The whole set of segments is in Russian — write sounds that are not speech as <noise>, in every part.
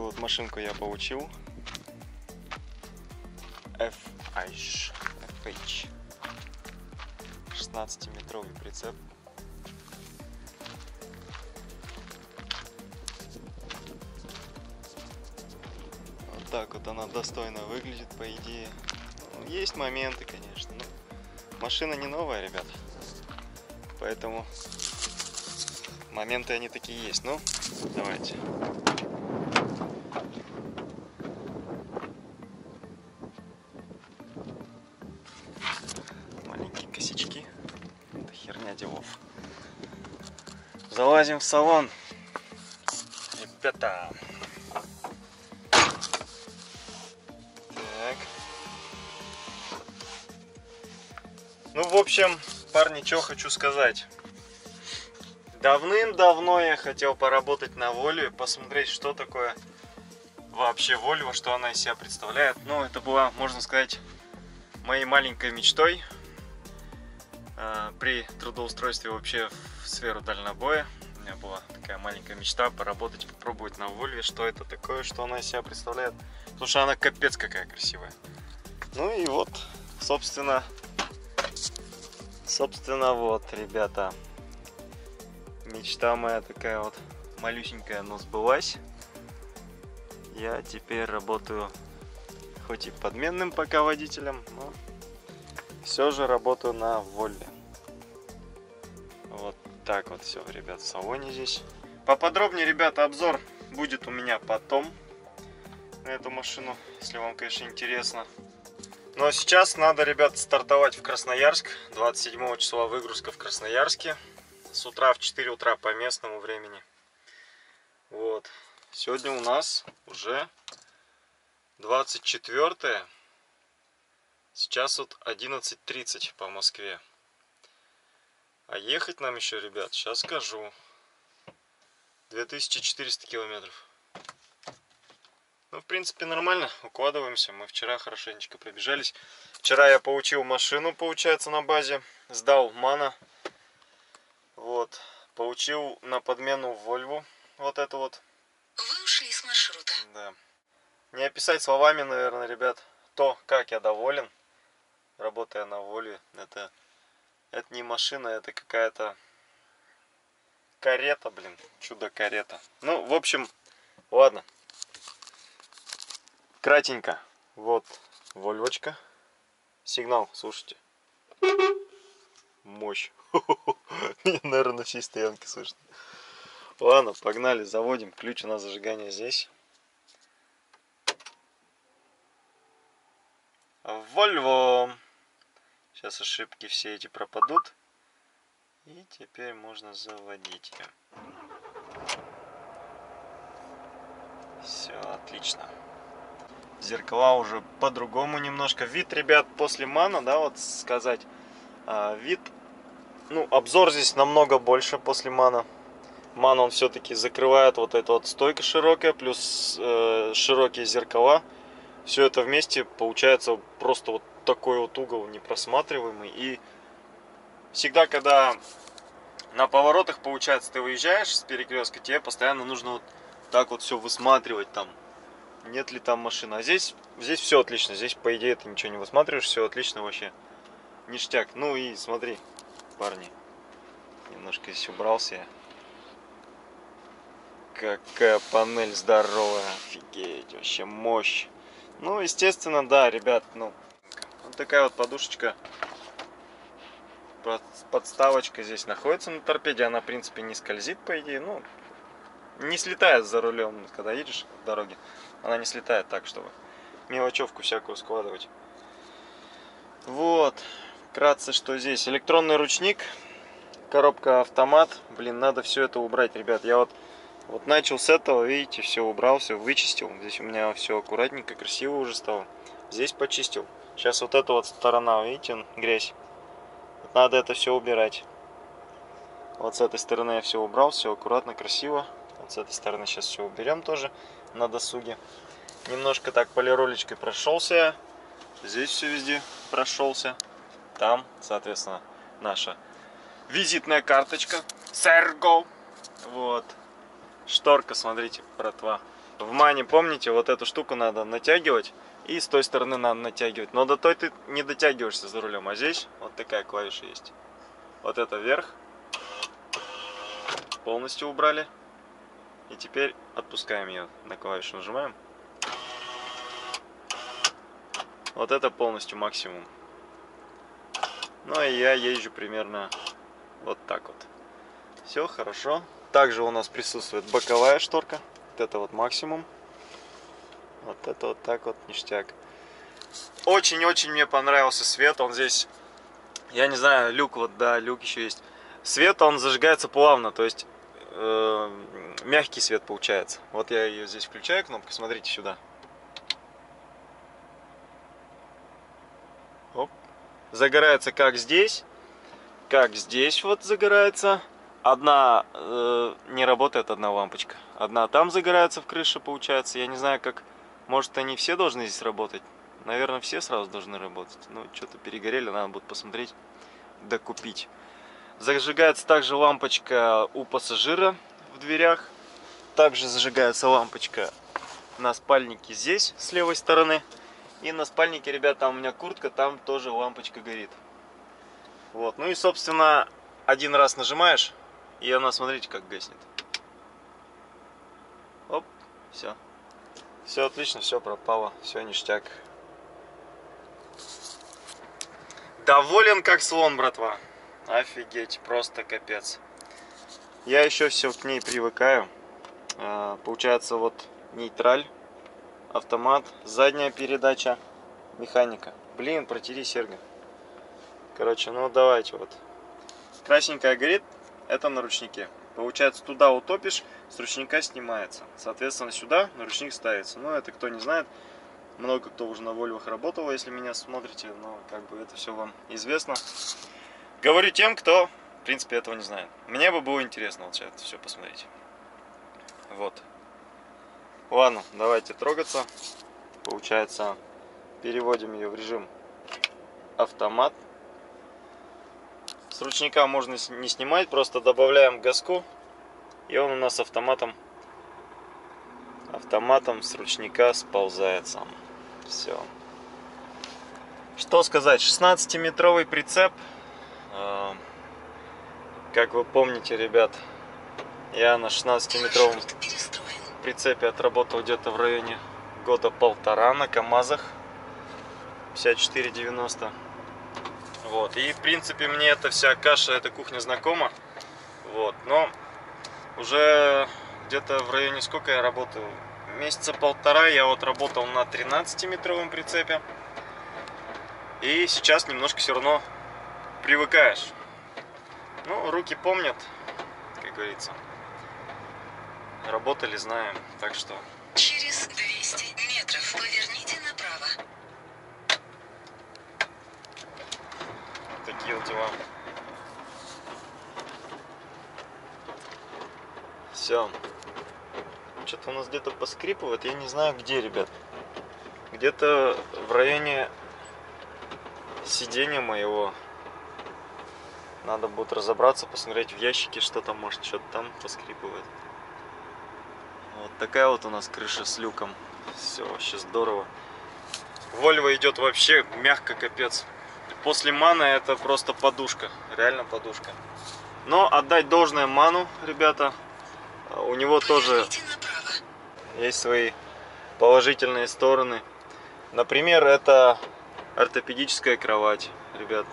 такую вот машинку я получил. FH. FH. 16-метровый прицеп. Вот так вот она достойно выглядит, по идее. Ну, есть моменты, конечно. Но машина не новая, ребят. Поэтому моменты они такие есть. Ну, давайте. Залазим в салон. Ребята. Так. Ну, в общем, парни, что хочу сказать. Давным-давно я хотел поработать на Volvo, посмотреть, что такое вообще Volvo, что она из себя представляет. Ну, это была, можно сказать, моей маленькой мечтой э, при трудоустройстве вообще в сферу дальнобоя. У меня была такая маленькая мечта поработать, попробовать на Volvo, что это такое, что она из себя представляет. Потому что она капец какая красивая. Ну и вот, собственно, собственно, вот, ребята, мечта моя такая вот малюсенькая, но сбылась. Я теперь работаю хоть и подменным пока водителем, но все же работаю на Волле. Так вот все, ребят, в салоне здесь. Поподробнее, ребята, обзор будет у меня потом на эту машину, если вам, конечно, интересно. Ну а сейчас надо, ребят, стартовать в Красноярск. 27 числа выгрузка в Красноярске. С утра в 4 утра по местному времени. Вот. Сегодня у нас уже 24 Сейчас вот 11.30 по Москве. А ехать нам еще, ребят, сейчас скажу. 2400 километров. Ну, в принципе, нормально. Укладываемся. Мы вчера хорошенечко пробежались. Вчера я получил машину, получается, на базе. Сдал Мана. Вот. Получил на подмену Volvo. Вот это вот. Вы ушли с маршрута. Да. Не описать словами, наверное, ребят, то, как я доволен, работая на воле. Это, это не машина, это какая-то карета, блин. Чудо-карета. Ну, в общем, ладно. Кратенько. Вот Вольвочка. Сигнал, слушайте. Мощь. <laughs> Наверное, на всей стоянке слышно. Ладно, погнали, заводим. Ключ у нас зажигания здесь. Вольво. Сейчас ошибки все эти пропадут. И теперь можно заводить ее. Все, отлично. Зеркала уже по-другому немножко. Вид, ребят, после мана, да, вот сказать. А, вид, ну, обзор здесь намного больше после мана. Ман он все-таки закрывает вот эта вот стойка широкая, плюс э, широкие зеркала. Все это вместе получается просто вот такой вот угол непросматриваемый. И всегда, когда на поворотах, получается, ты выезжаешь с перекрестка, тебе постоянно нужно вот так вот все высматривать там. Нет ли там машины. А здесь, здесь все отлично. Здесь, по идее, ты ничего не высматриваешь. Все отлично вообще. Ништяк. Ну и смотри, парни. Немножко здесь убрался я. Какая панель здоровая. Офигеть. Вообще мощь. Ну, естественно, да, ребят, ну, такая вот подушечка, подставочка здесь находится на торпеде. Она, в принципе, не скользит, по идее, ну, не слетает за рулем, когда едешь в дороге. Она не слетает так, чтобы мелочевку всякую складывать. Вот, вкратце, что здесь. Электронный ручник, коробка автомат. Блин, надо все это убрать, ребят. Я вот вот начал с этого, видите, все убрал, все вычистил. Здесь у меня все аккуратненько, красиво уже стало. Здесь почистил. Сейчас вот эта вот сторона, видите, грязь. Надо это все убирать. Вот с этой стороны я все убрал, все аккуратно, красиво. Вот с этой стороны сейчас все уберем тоже на досуге. Немножко так полиролечкой прошелся. Здесь все везде прошелся. Там, соответственно, наша визитная карточка. Серго. Вот. Шторка, смотрите, братва. В мане, помните, вот эту штуку надо натягивать. И с той стороны надо натягивать. Но до той ты не дотягиваешься за рулем. А здесь вот такая клавиша есть. Вот это вверх. Полностью убрали. И теперь отпускаем ее. На клавишу нажимаем. Вот это полностью максимум. Ну и я езжу примерно вот так вот. Все хорошо. Также у нас присутствует боковая шторка. Вот это вот максимум. Вот это вот так вот ништяк. Очень-очень мне понравился свет. Он здесь, я не знаю, люк вот, да, люк еще есть. Свет, он зажигается плавно, то есть э, мягкий свет получается. Вот я ее здесь включаю кнопку, смотрите сюда. Оп. Загорается как здесь, как здесь вот загорается. Одна э, не работает, одна лампочка. Одна там загорается в крыше, получается. Я не знаю, как... Может, они все должны здесь работать? Наверное, все сразу должны работать. Ну, что-то перегорели, надо будет посмотреть, докупить. Зажигается также лампочка у пассажира в дверях. Также зажигается лампочка на спальнике здесь, с левой стороны. И на спальнике, ребят, там у меня куртка, там тоже лампочка горит. Вот, ну и, собственно, один раз нажимаешь, и она, смотрите, как гаснет. Оп, все. Все отлично, все пропало, все ништяк. Доволен как слон, братва. Офигеть, просто капец. Я еще все к ней привыкаю. А, Получается вот нейтраль, автомат, задняя передача, механика. Блин, протери серго. Короче, ну давайте вот. Красненькая горит, это на ручнике. Получается, туда утопишь, с ручника снимается. Соответственно, сюда на ручник ставится. Ну, это кто не знает, много кто уже на Вольвах работал, если меня смотрите, но как бы это все вам известно. Говорю тем, кто, в принципе, этого не знает. Мне бы было интересно вот это все посмотреть. Вот. Ладно, давайте трогаться. Получается, переводим ее в режим автомат. С ручника можно не снимать, просто добавляем газку. И он у нас автоматом автоматом с ручника сползает сам. Все. Что сказать, 16-метровый прицеп. Э, Как вы помните, ребят, я на 16-метровом Маршрут перестроен. прицепе отработал где-то в районе года полтора на КАМАЗах 5490 вот и в принципе мне эта вся каша эта кухня знакома вот но уже где-то в районе сколько я работаю? Месяца полтора я вот работал на 13 метровом прицепе. И сейчас немножко все равно привыкаешь. Ну руки помнят как говорится. Работали, знаем, так что. Через 200 метров поверните направо. такие вот дела. Все. Что-то у нас где-то поскрипывает, я не знаю где, ребят. Где-то в районе сидения моего. Надо будет разобраться, посмотреть в ящике, что там, может, что-то там поскрипывает. Вот такая вот у нас крыша с люком. Все, вообще здорово. Вольво идет вообще мягко, капец. После мана это просто подушка, реально подушка. Но отдать должное ману, ребята, у него тоже есть свои положительные стороны. Например, это ортопедическая кровать, ребят.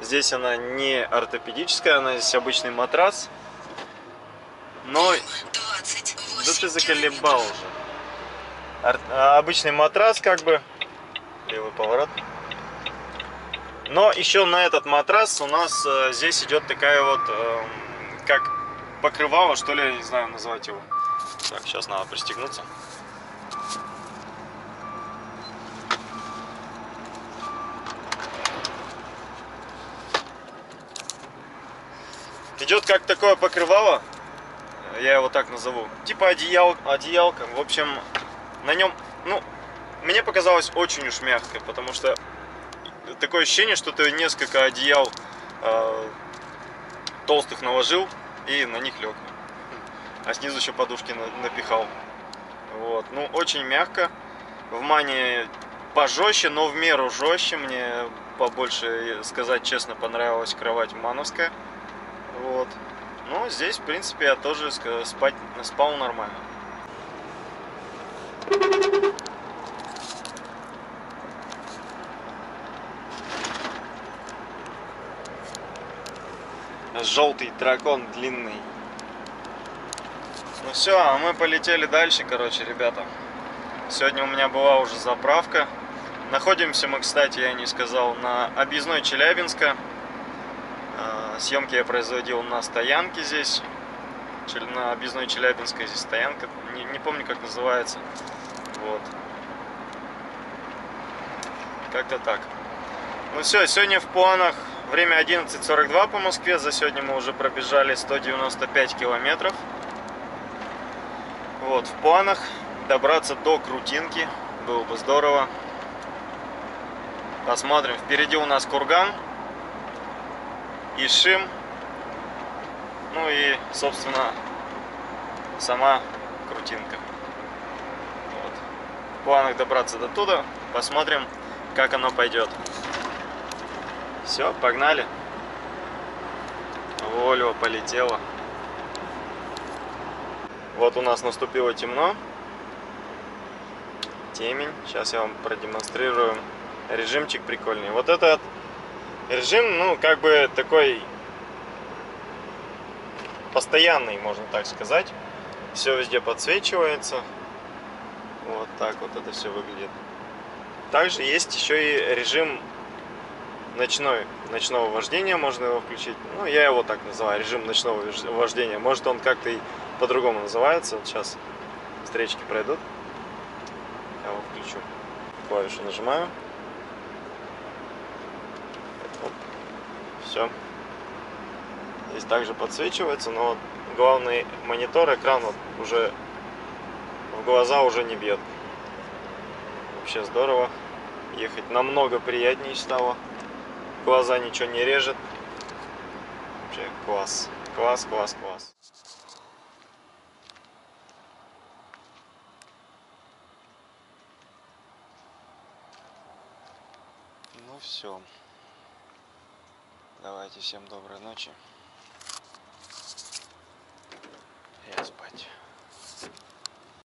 Здесь она не ортопедическая, она здесь обычный матрас. Но 28 да ты заколебал уже. Ар- а, Обычный матрас, как бы. Левый поворот. Но еще на этот матрас у нас э, здесь идет такая вот, эм, как покрывало, что ли, я не знаю назвать его. Так, сейчас надо пристегнуться. Идет как такое покрывало, я его так назову. Типа одеял, одеялка. В общем, на нем, ну, мне показалось очень уж мягко, потому что такое ощущение, что ты несколько одеял э, толстых наложил и на них лег. А снизу еще подушки на- напихал. Вот. Ну, очень мягко. В мане пожестче, но в меру жестче. Мне побольше, сказать честно, понравилась кровать мановская. Вот. Ну, здесь, в принципе, я тоже спать, спал нормально. Желтый дракон длинный. Ну все, а мы полетели дальше, короче, ребята. Сегодня у меня была уже заправка. Находимся мы, кстати, я не сказал, на объездной Челябинска. А, Съемки я производил на стоянке здесь. На объездной Челябинской здесь стоянка. Не, не помню, как называется. Вот. Как-то так. Ну все, сегодня в планах время 11.42 по Москве. За сегодня мы уже пробежали 195 километров. Вот, в планах добраться до Крутинки. Было бы здорово. Посмотрим. Впереди у нас Курган. Ишим. Ну и, собственно, сама Крутинка. Вот. В планах добраться до туда. Посмотрим, как оно пойдет. Все, погнали. Вольво полетела. Вот у нас наступило темно. Темень. Сейчас я вам продемонстрирую режимчик прикольный. Вот этот режим, ну, как бы такой постоянный, можно так сказать. Все везде подсвечивается. Вот так вот это все выглядит. Также есть еще и режим ночной, ночного вождения, можно его включить. Ну, я его так называю, режим ночного вож- вождения. Может, он как-то и по-другому называется. Вот сейчас встречки пройдут. Я его включу. Клавишу нажимаю. Все. Здесь также подсвечивается, но вот главный монитор, экран вот уже в глаза уже не бьет. Вообще здорово. Ехать намного приятнее стало. Глаза ничего не режет. Вообще класс. Класс, класс, класс. Ну все. Давайте всем доброй ночи. Я спать.